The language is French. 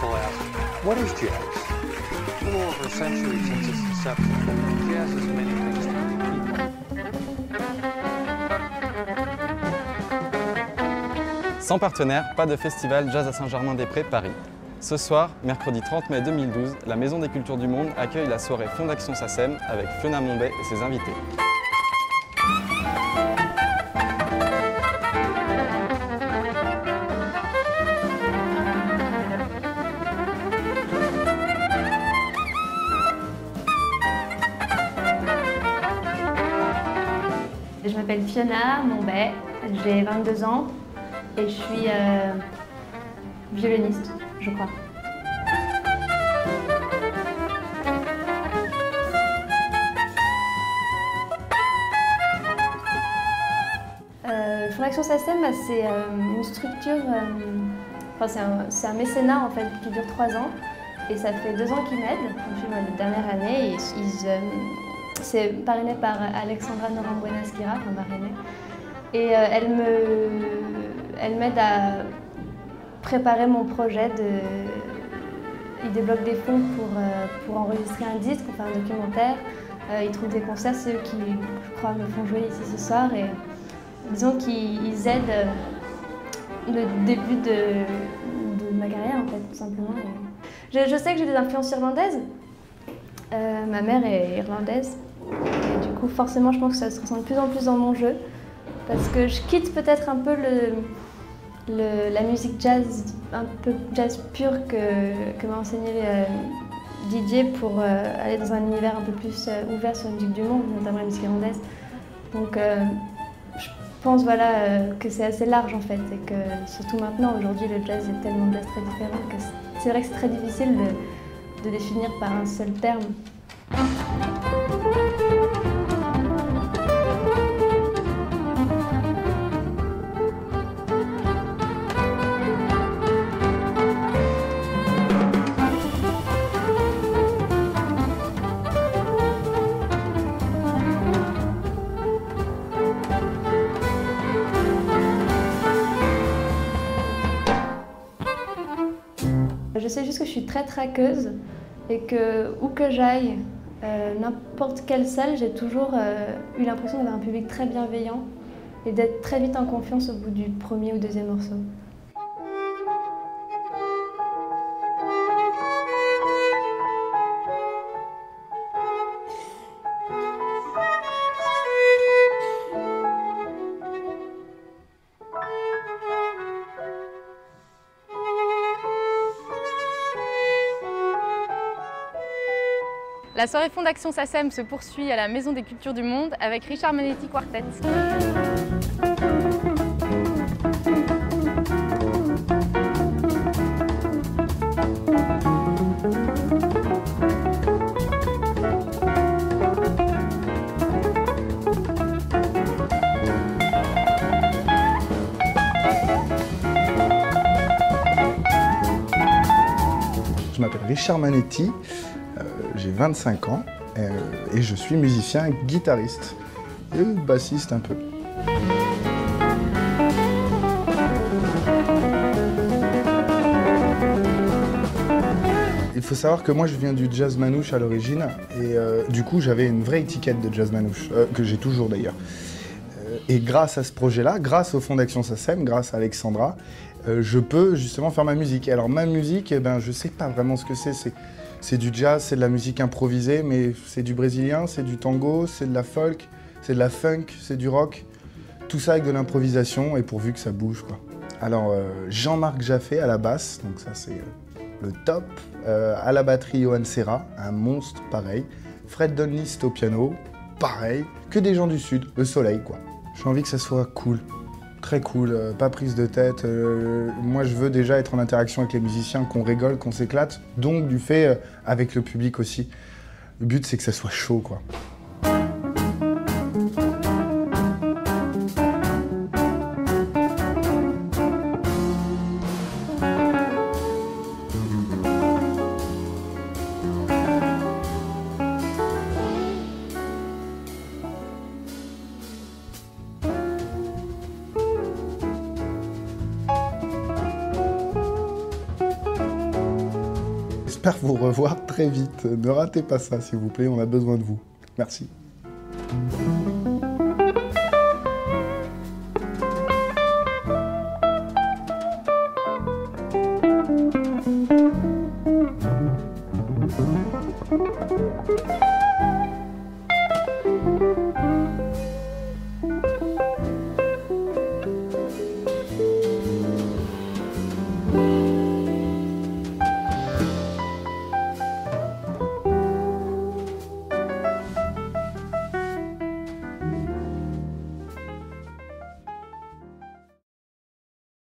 What is jazz? Jazz. Sans partenaire, pas de festival Jazz à Saint-Germain-des-Prés, Paris. Ce soir, mercredi 30 mai 2012, la Maison des Cultures du Monde accueille la soirée Fondation SACEM avec Fiona Mombay et ses invités. M'appelle Fiona Mombay, j'ai 22 ans et je suis euh, violoniste, je crois. Euh, Fondation SACEM, bah, c'est euh, une structure, enfin, c'est un, mécénat en fait qui dure trois ans et ça fait deux ans qu'ils m'aident. Je suis ma dernière année et ils, c'est parrainé par Alexandra Norambuena-Skira, enfin marrainée. Et euh, elle me, elle m'aide à préparer mon projet de. Il débloque des fonds pour, euh, pour enregistrer un disque, pour faire un documentaire. Euh, ils trouvent des concerts, c'est eux qui, je crois, me font jouer ici ce soir. Et disons qu'ils ils aident le début de, ma carrière, en fait, tout simplement. Je, sais que j'ai des influences irlandaises. Ma mère est irlandaise. Du coup, forcément, je pense que ça se ressent de plus en plus dans mon jeu. Parce que je quitte peut-être un peu le, la musique jazz, un peu jazz pur que, m'a enseigné euh, Didier pour euh, aller dans un univers un peu plus euh, ouvert sur la musique du monde, notamment la musique irlandaise. Donc, je pense voilà, que c'est assez large en fait. Et que surtout maintenant, aujourd'hui, le jazz est tellement très différent que c'est- vrai que c'est très difficile de définir par un seul terme. Je sais juste que je suis très traqueuse et que où que j'aille, euh, n'importe quelle salle, j'ai toujours euh, eu l'impression d'avoir un public très bienveillant et d'être très vite en confiance au bout du premier ou deuxième morceau. La soirée Fondation SACEM se poursuit à la Maison des Cultures du Monde avec Richard Manetti Quartet. Je m'appelle Richard Manetti, j'ai 25 ans euh, et je suis musicien guitariste et bassiste un peu. Il faut savoir que moi je viens du jazz manouche à l'origine et euh, du coup j'avais une vraie étiquette de jazz manouche, euh, que j'ai toujours d'ailleurs. Euh, Et grâce à ce projet-là, grâce au Fonds d'Action SACEM, grâce à Alexandra, euh, je peux justement faire ma musique. Alors ma musique, eh ben, je sais pas vraiment ce que c'est. C'est, du jazz, c'est de la musique improvisée, mais c'est du brésilien, c'est du tango, c'est de la folk, c'est de la funk, c'est du rock. Tout ça avec de l'improvisation et pourvu que ça bouge. Quoi. Alors euh, Jean-Marc Jaffé à la basse, donc ça c'est euh, le top. Euh, à la batterie, Johan Serra, un monstre pareil. Fred Dunlist au piano, pareil. Que des gens du sud, le soleil quoi. J'ai envie que ça soit cool, cool, euh, pas prise de tête. euh, moi, je veux déjà être en interaction avec les musiciens, qu'on rigole, qu'on s'éclate. Donc, du fait, euh, avec le public aussi. Le but, c'est que ça soit chaud, quoi. J'espère vous revoir très vite. Ne ratez pas ça, s'il vous plaît, on a besoin de vous. Merci.